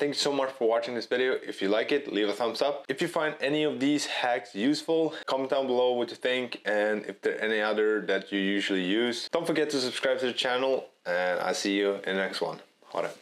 Thank you so much for watching this video. If you like it, leave a thumbs up. If you find any of these hacks useful, comment down below what you think and if there are any other that you usually use. Don't forget to subscribe to the channel and I'll see you in the next one. Alright.